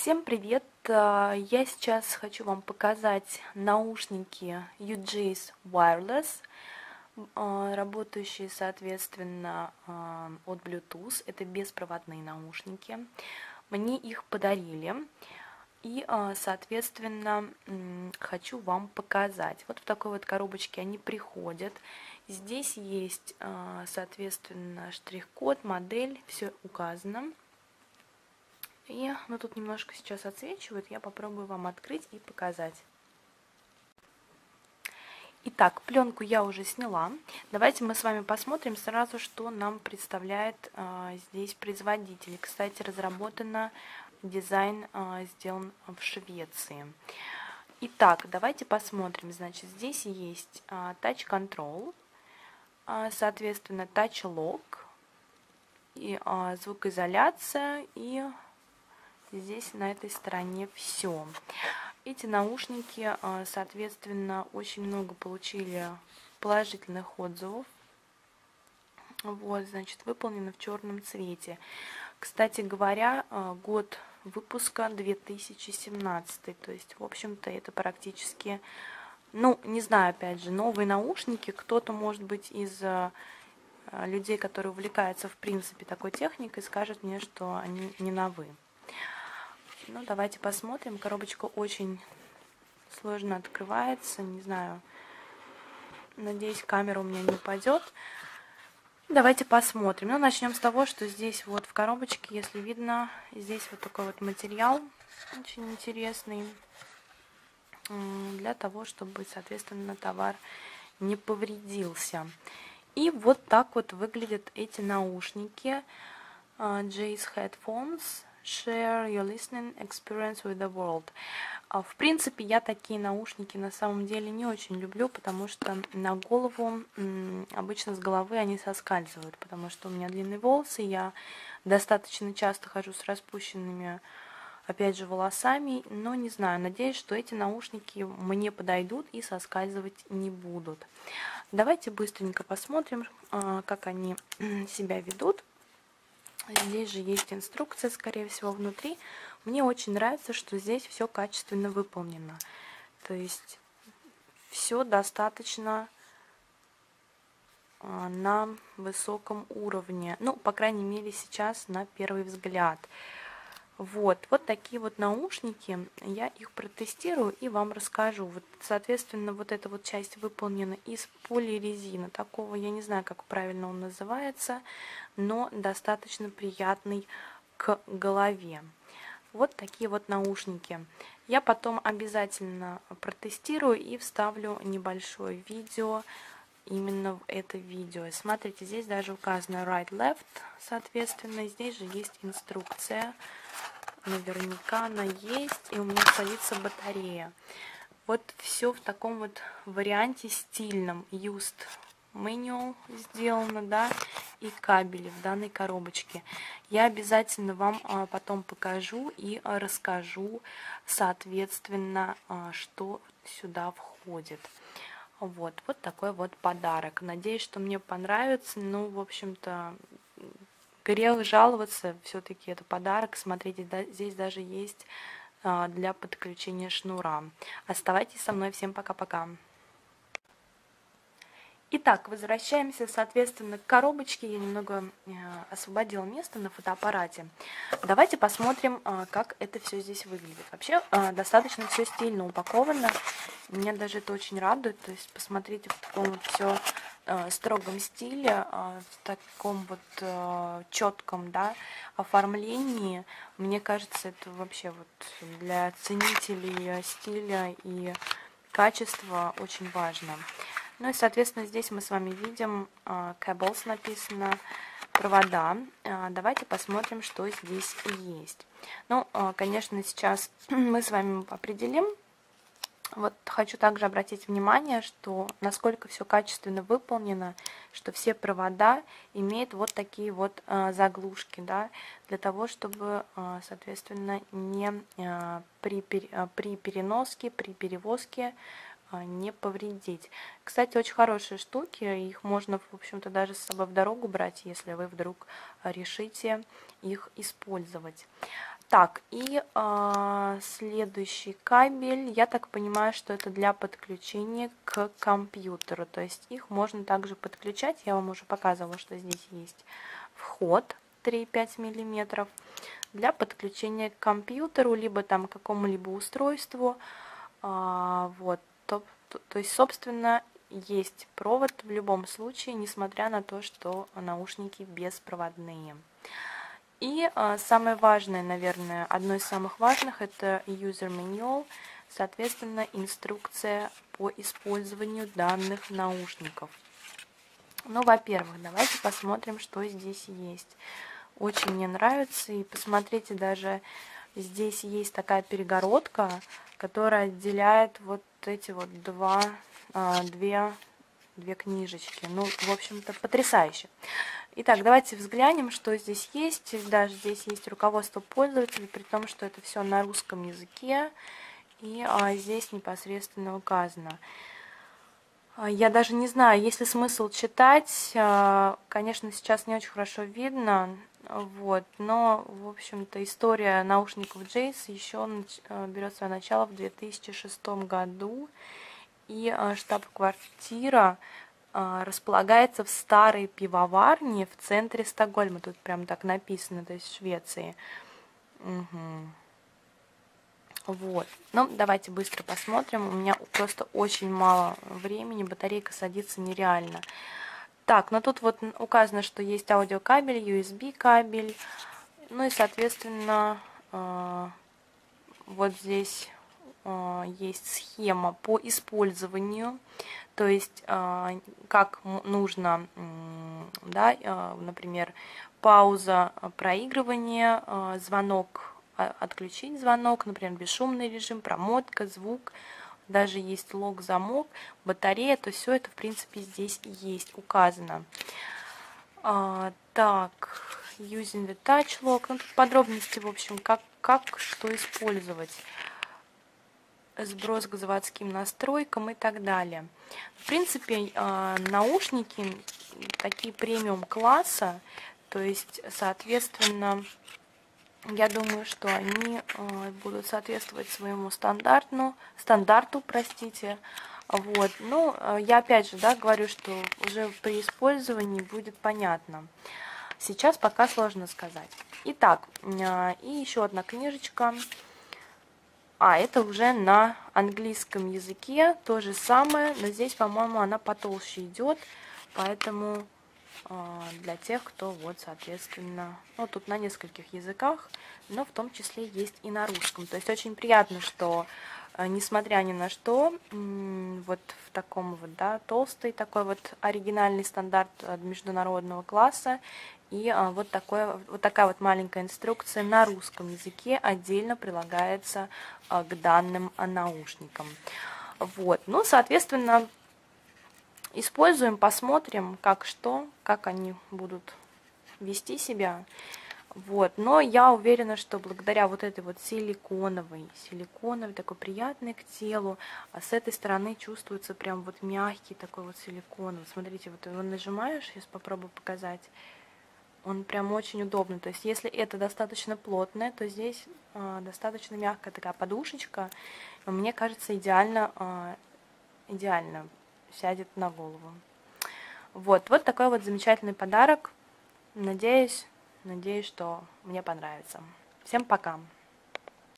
Всем привет! А, Я сейчас хочу вам показать наушники UJ's Wireless, а, работающие, соответственно, а, от Bluetooth. Это беспроводные наушники. Мне их подарили. И, соответственно, хочу вам показать. Вот в такой вот коробочке они приходят. Здесь есть, соответственно, штрих-код, модель, все указано. И, ну, тут немножко сейчас отсвечивает, я попробую вам открыть и показать. Итак, пленку я уже сняла. Давайте мы с вами посмотрим сразу, что нам представляет э, здесь производитель. Кстати, разработано дизайн э, сделан в Швеции. Итак, давайте посмотрим. Значит, здесь есть э, Touch Control, э, соответственно, Touch Lock, и э, звукоизоляция и Здесь на этой стороне все. Эти наушники, а, соответственно, очень много получили положительных отзывов. Вот, значит, выполнено в черном цвете. Кстати говоря, а, год выпуска 2017. То есть, в общем-то, это практически, ну, не знаю, опять же, новые наушники. Кто-то, может быть, из а, людей, которые увлекаются, в принципе, такой техникой, скажет мне, что они не новые. Ну, давайте посмотрим. Коробочка очень сложно открывается. Не знаю. Надеюсь, камера у меня не упадет. Давайте посмотрим. Ну, начнем с того, что здесь вот в коробочке, если видно, здесь вот такой вот материал очень интересный для того, чтобы, соответственно, товар не повредился. И вот так вот выглядят эти наушники а, Jay's Headphones Share your listening experience with the world. А, в принципе, я такие наушники на самом деле не очень люблю, потому что на голову, обычно с головы они соскальзывают, потому что у меня длинные волосы, я достаточно часто хожу с распущенными, опять же, волосами, но не знаю, надеюсь, что эти наушники мне подойдут и соскальзывать не будут. Давайте быстренько посмотрим, а, как они себя ведут. Здесь же есть инструкция, скорее всего, внутри. Мне очень нравится, что здесь все качественно выполнено. То есть все достаточно а, на высоком уровне. Ну, по крайней мере, сейчас на первый взгляд. Вот, вот такие вот наушники, я их протестирую и вам расскажу. Вот, соответственно, вот эта вот часть выполнена из полирезина. Такого, я не знаю, как правильно он называется, но достаточно приятный к голове. Вот такие вот наушники. Я потом обязательно протестирую и вставлю небольшое видео именно в это видео. Смотрите, здесь даже указано right-left, соответственно, здесь же есть инструкция наверняка она есть, и у меня садится батарея. Вот все в таком вот варианте стильном. Used manual сделано, да, и кабели в данной коробочке. Я обязательно вам а, потом покажу и расскажу, соответственно, а, что сюда входит. Вот, вот такой вот подарок. Надеюсь, что мне понравится. Ну, в общем-то, Грех жаловаться, все-таки это подарок. Смотрите, да, здесь даже есть а, для подключения шнура. Оставайтесь со мной. Всем пока-пока. Итак, возвращаемся, соответственно, к коробочке. Я немного э, освободила место на фотоаппарате. Давайте посмотрим, э, как это все здесь выглядит. Вообще, э, достаточно все стильно упаковано. Меня даже это очень радует. То есть, посмотрите, в таком вот все строгом стиле, э, в таком вот э, четком, да, оформлении. Мне кажется, это вообще вот для ценителей стиля и качества очень важно. Ну и, соответственно, здесь мы с вами видим cables написано, провода. Давайте посмотрим, что здесь есть. Ну, конечно, сейчас мы с вами определим. Вот хочу также обратить внимание, что насколько все качественно выполнено, что все провода имеют вот такие вот заглушки, да, для того, чтобы, соответственно, не при, при переноске, при перевозке а, не повредить. Кстати, очень хорошие штуки, их можно, в общем-то, даже с собой в дорогу брать, если вы вдруг решите их использовать. Так, и э, следующий кабель, я так понимаю, что это для подключения к компьютеру. То есть их можно также подключать. Я вам уже показывала, что здесь есть вход 3,5 мм для подключения к компьютеру, либо там к какому-либо устройству. Э, вот, то, то, то есть, собственно, есть провод в любом случае, несмотря на то, что наушники беспроводные. И э, самое важное, наверное, одно из самых важных, это user manual, соответственно, инструкция по использованию данных наушников. Ну, во-первых, давайте посмотрим, что здесь есть. Очень мне нравится, и посмотрите, даже здесь есть такая перегородка, которая отделяет вот эти вот два, э, две, две книжечки. Ну, в общем-то, потрясающе. Итак, давайте взглянем, что здесь есть. Даже здесь есть руководство пользователя, при том, что это все на русском языке. И а, здесь непосредственно указано. А, я даже не знаю, есть ли смысл читать. А, конечно, сейчас не очень хорошо видно. Вот, но, в общем-то, история наушников Джейс еще а, берет свое начало в 2006 году. И штаб-квартира располагается в старой пивоварне в центре Стокгольма. Тут прям так написано, то есть Швеции. Угу. Вот. Ну, давайте быстро посмотрим. У меня просто очень мало времени, батарейка садится нереально. Так, ну тут вот указано, что есть аудиокабель, USB кабель. Ну и, соответственно, э, вот здесь есть схема по использованию. То есть а, как нужно, да, а, например, пауза проигрывания, а, звонок, отключить звонок, например, бесшумный режим, промотка, звук, даже есть лог-замок, батарея, то все это, в принципе, здесь есть указано. А, так, using the touch lock, ну, тут подробности, в общем, как, как что использовать сброс к заводским настройкам и так далее. В принципе, а, наушники такие премиум класса, то есть, соответственно, я думаю, что они а, будут соответствовать своему стандарту, стандарту, простите. Вот. Ну, а, я опять же, да, говорю, что уже при использовании будет понятно. Сейчас пока сложно сказать. Итак, и еще одна книжечка. А, это уже на английском языке то же самое, но здесь, по-моему, она потолще идет, поэтому э, для тех, кто вот, соответственно, ну, тут на нескольких языках, но в том числе есть и на русском. То есть очень приятно, что, несмотря ни на что, э, вот в таком вот, да, толстый такой вот оригинальный стандарт международного класса и а, вот, такое, вот такая вот маленькая инструкция на русском языке отдельно прилагается а, к данным а, наушникам. Вот. Ну, соответственно, используем, посмотрим, как что, как они будут вести себя. Вот. Но я уверена, что благодаря вот этой вот силиконовой, силиконовой, такой приятной к телу, а с этой стороны чувствуется прям вот мягкий такой вот силикон. Вот смотрите, вот его нажимаешь, сейчас попробую показать он прям очень удобный. То есть если это достаточно плотное, то здесь э, достаточно мягкая такая подушечка. Мне кажется, идеально, э, идеально сядет на голову. Вот, вот такой вот замечательный подарок. Надеюсь, надеюсь, что мне понравится. Всем пока!